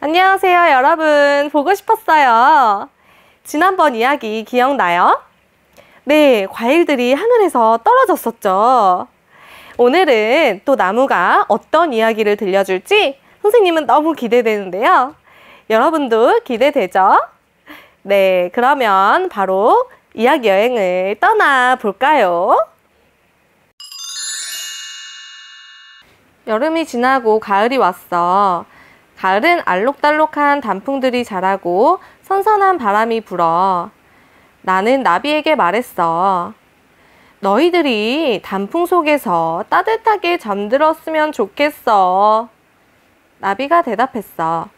안녕하세요, 여러분. 보고 싶었어요. 지난번 이야기 기억나요? 네, 과일들이 하늘에서 떨어졌었죠. 오늘은 또 나무가 어떤 이야기를 들려줄지 선생님은 너무 기대되는데요. 여러분도 기대되죠? 네, 그러면 바로 이야기 여행을 떠나 볼까요? 여름이 지나고 가을이 왔어. 가을은 알록달록한 단풍들이 자라고 선선한 바람이 불어. 나는 나비에게 말했어. 너희들이 단풍 속에서 따뜻하게 잠들었으면 좋겠어. 나비가 대답했어.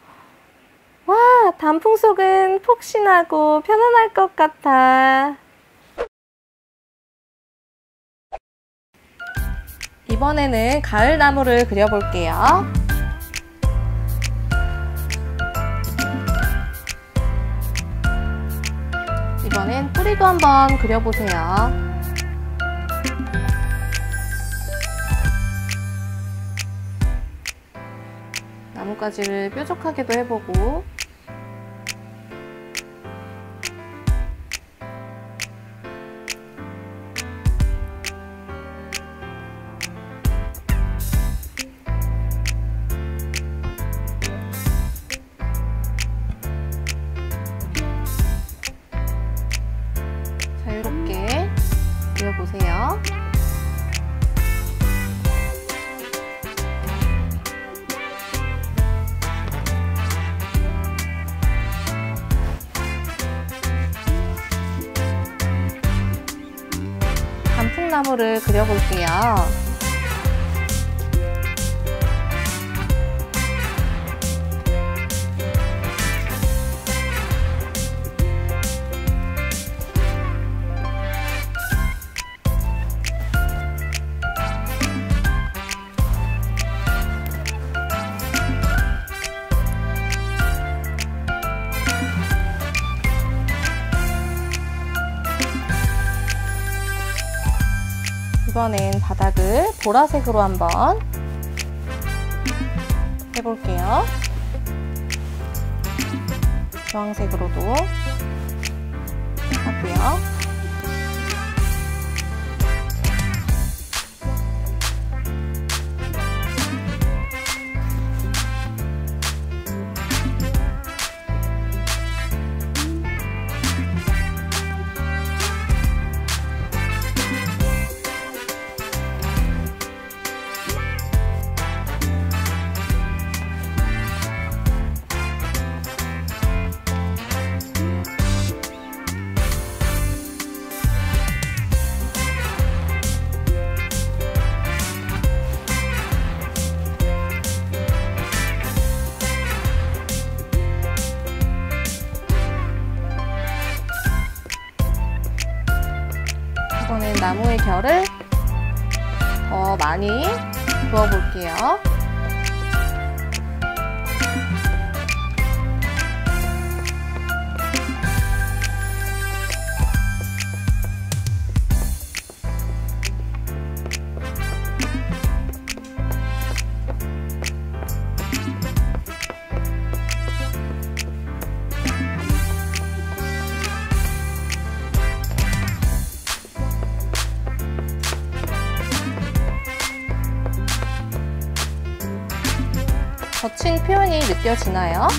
와, 단풍 속은 폭신하고 편안할 것 같아. 이번에는 가을 나무를 그려볼게요. 이번엔 뿌리도 한번 그려보세요. 나뭇가지를 뾰족하게도 해보고 단풍나무를 그려볼게요. 이번엔 바닥을 보라색으로 한번 해볼게요. 주황색으로도 하고요. 결을 더 많이 부어볼게요. 표현이 느껴지나요?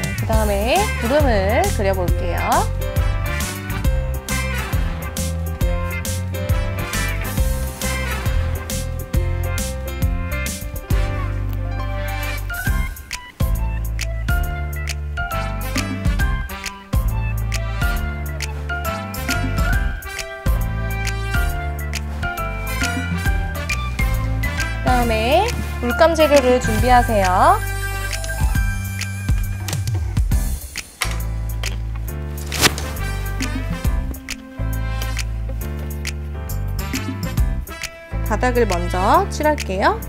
네, 그 다음에 구름을 그려볼게요. 물감 재료를 준비하세요. 바닥을 먼저 칠할게요.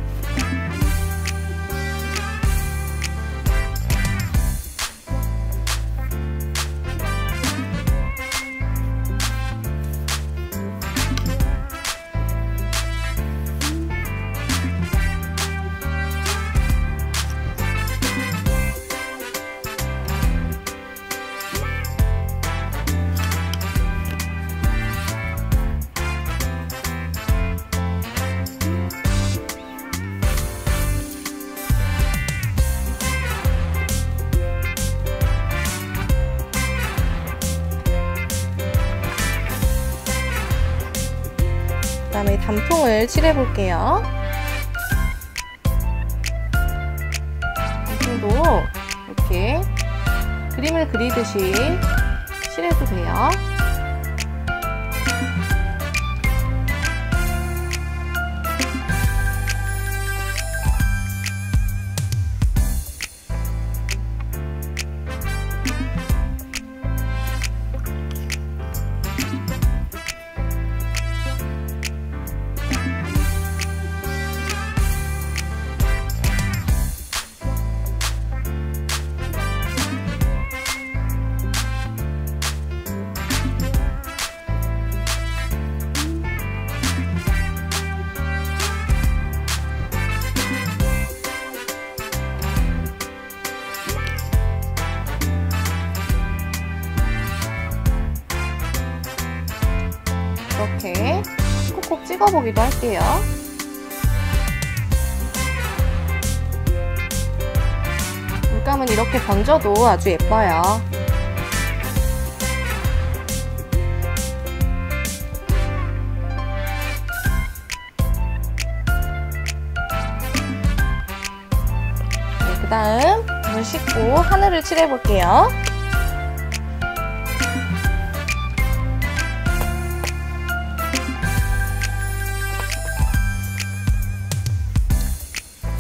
단풍을 칠해 볼게요. 단풍도 이렇게 그림을 그리듯이 칠해도 돼요. 찍어보기도 할게요. 물감은 이렇게 번져도 아주 예뻐요. 네, 그 다음 물 씻고 하늘을 칠해볼게요.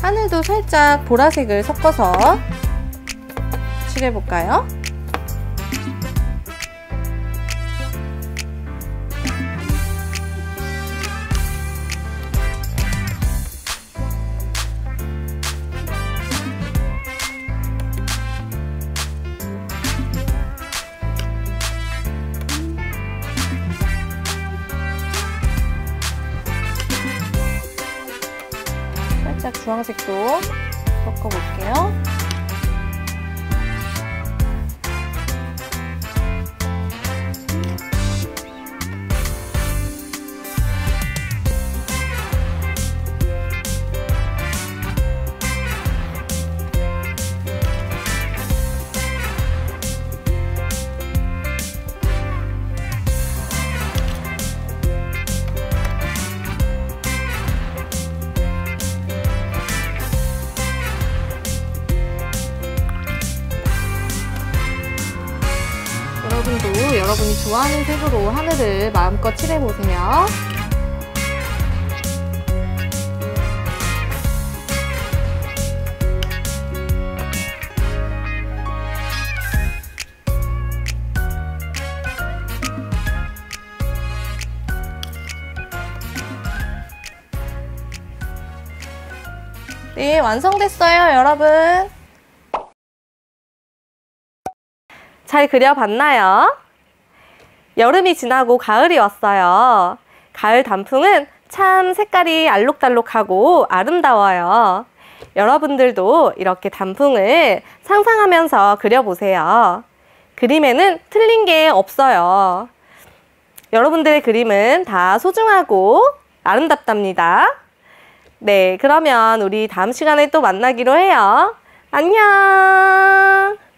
하늘도 살짝 보라색을 섞어서 칠해볼까요? 주황색도 섞어볼게요. 여러분이 좋아하는 색으로 하늘을 마음껏 칠해보세요. 네, 완성됐어요, 여러분. 잘 그려봤나요? 여름이 지나고 가을이 왔어요. 가을 단풍은 참 색깔이 알록달록하고 아름다워요. 여러분들도 이렇게 단풍을 상상하면서 그려보세요. 그림에는 틀린 게 없어요. 여러분들의 그림은 다 소중하고 아름답답니다. 네, 그러면 우리 다음 시간에 또 만나기로 해요. 안녕!